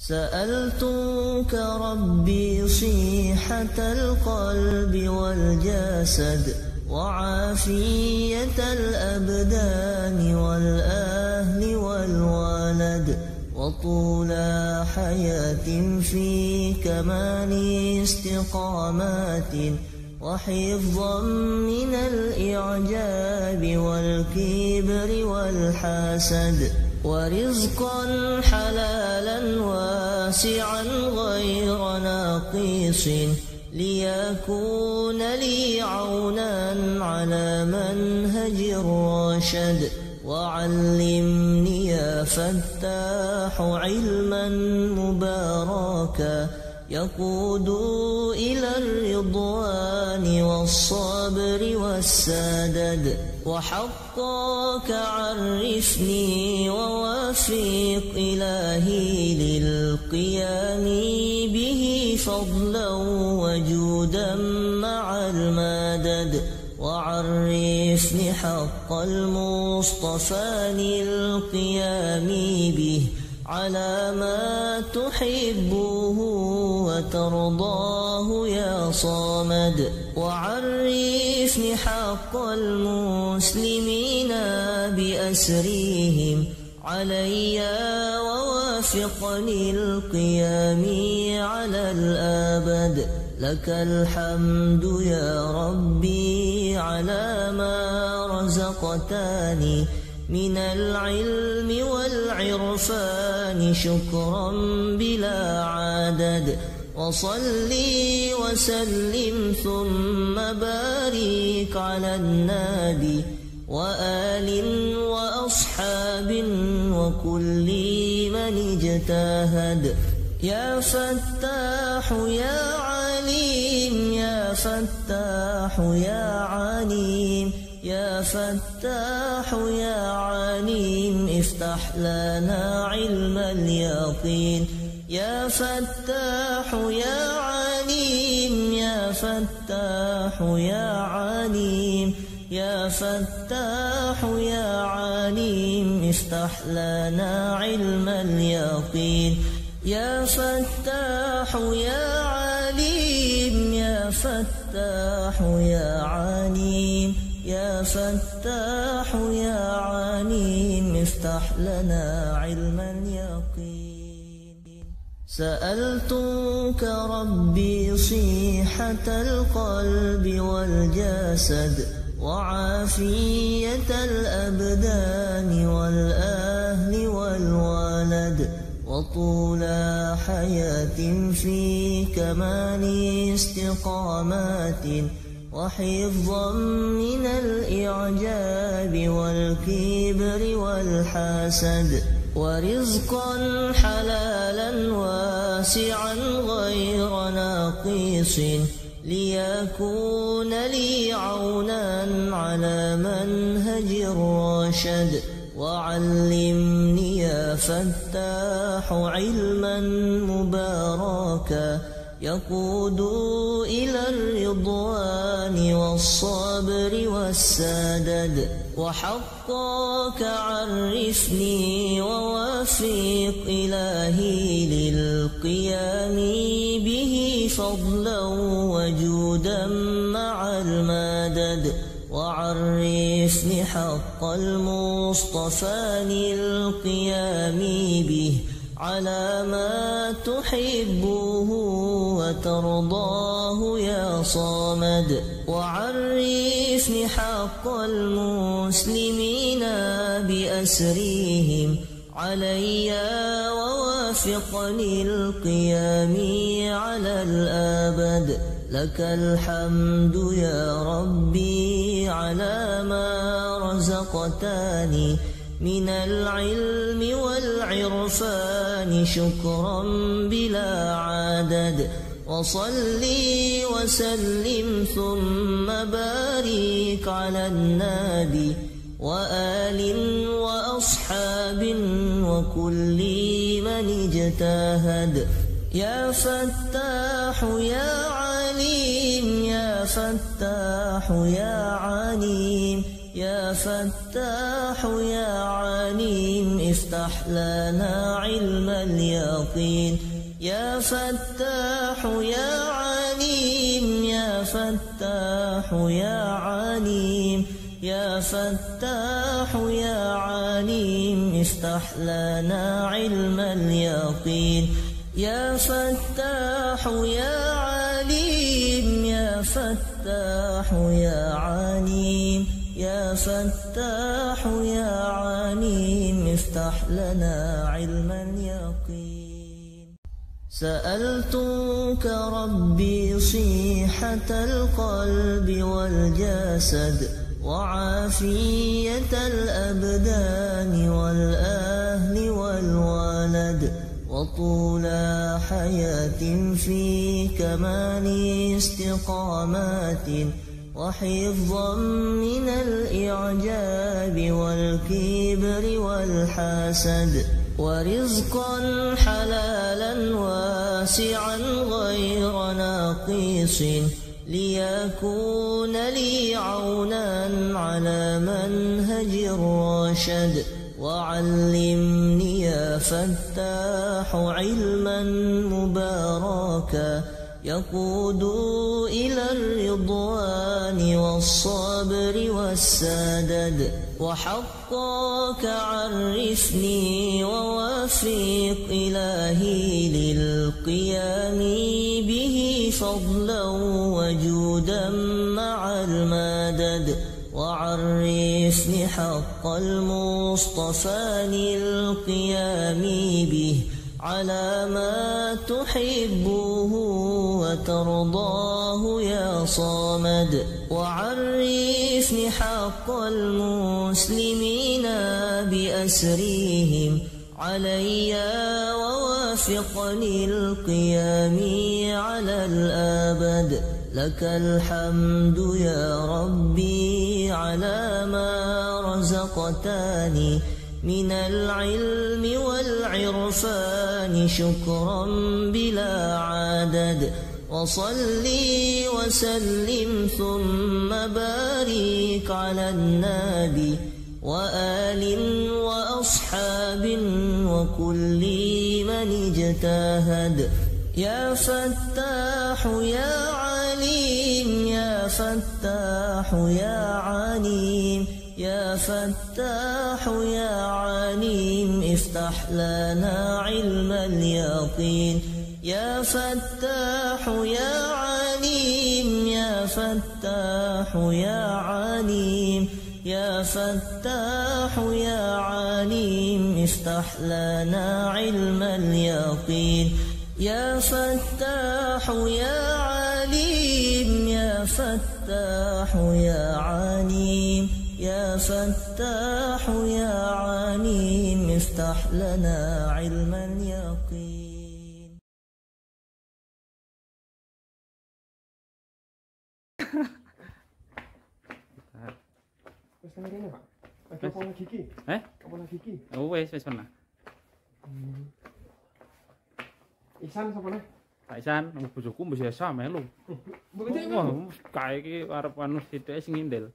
سألتك ربي صيحة القلب والجسد وعافية الأبدان والأهل والولد وطول حياة في كمال استقامات وحفظا من الإعجاب والكبر والحسد ورزقا حلالا واسعا غير ناقص ليكون لي عونا على منهج الرشد. وعلمني يا فتاح علما مباركا. يقود إلى الرضوان والصبر والسدد. وحقك عرفني ووافق إلهي للقيام به فضلا وجودا مع المدد وعرفني حق المصطفى للقيام به على ما تحبه وترضاه يا صامد وعرفني حق المسلمين بأسريهم علي ووافقني القيام على الآبد. لك الحمد يا ربي على ما رزقتني. من العلم والعرفان شكرا بلا عدد. وصلي وسلم ثم بارك على النادي وآل وأصحاب وكل من اجتهد. يا فتاح يا عليم يا فتاح يا عليم. يا فتاح يا عليم افتح لنا علم اليقين. يا فتاح يا عليم يا فتاح يا عليم. يا فتاح يا عليم افتح لنا علم اليقين. يا فتاح يا عليم يا فتاح يا عليم. يا فتاح يا عليم افتح لنا علم اليقين سألتك ربي صيحة القلب والجسد وعافية الأبدان والأهل والولد وطول حياة في كمال استقامات. وحفظا من الإعجاب والكبر والحسد ورزقا حلالا واسعا غير ناقص ليكون لي عونا على منهج الرشد. وعلمني يا فتاح علما مباركا يقود إلى الرضوان والصبر والسدد. وحقك عرفني ووافق إلهي للقيام به فضلا وجودا مع المدد. وعرفني حق المصطفى للقيام به على ما تحبه. وترضاه يا صامد وعرفني حق المسلمين بأسريهم علي ووافقني القيام على الآبد. لك الحمد يا ربي على ما رزقتني. من العلم والعرفان شكرا بلا عدد. وصلي وسلم ثم بارك على النادي وآل وأصحاب وكل من اجتهد. يا فتاح يا عليم يا فتاح يا عليم يا فتاح يا عليم افتح لنا علم اليقين. يا فتاح يا عليم يا فتاح يا عليم يا فتاح يا عليم افتح لنا علم اليقين. يا فتاح يا عليم يا فتاح يا عليم يا فتاح يا عليم افتح لنا علم اليقين. سألتك ربي صيحة القلب والجسد وعافية الأبدان والأهل والولد وطول حياة في كمال استقامات وحفظا من الإعجاب والكبر والحسد ورزقا حلالا واسعا غير ناقص ليكون لي عونا على منهج الرشد وعلمني يا فتاح علما مباركا يقود إلى الرضوان والصبر والسدد. وحقك عرفني ووفق إلهي للقيام به فضلا وجودا مع المدد. وعرفني حق المصطفى للقيام به. على ما تحبه وترضاه يا صامد وعرفني حق المسلمين بأسريهم علي ووافقني القيام على الأبد. لك الحمد يا ربي على ما رزقتني. من العلم والعرفان شكرا بلا عدد. وصلي وسلم ثم بارك على النبي وآل وأصحاب وكل من اجتهد. يا فتاح يا عليم يا فتاح يا عليم. يا فتاح يا عليم افتح لنا علم اليقين. يا فتاح يا عليم يا فتاح يا عليم. يا فتاح يا عليم افتح لنا علم اليقين. يا فتاح يا عليم يا فتاح يا عليم. يا فتاح يا عليم افتح لنا علم اليقين Wis nang kene, Pak. Ada apa lagi ki? Eh? Apa lagi ki? Oh wes wes pernah. Ihsan sapa nih? Pak Isan, nang bojoku mbok biasa melu. Mbok cek Wah, kae iki arep anu sithik sing ngindel.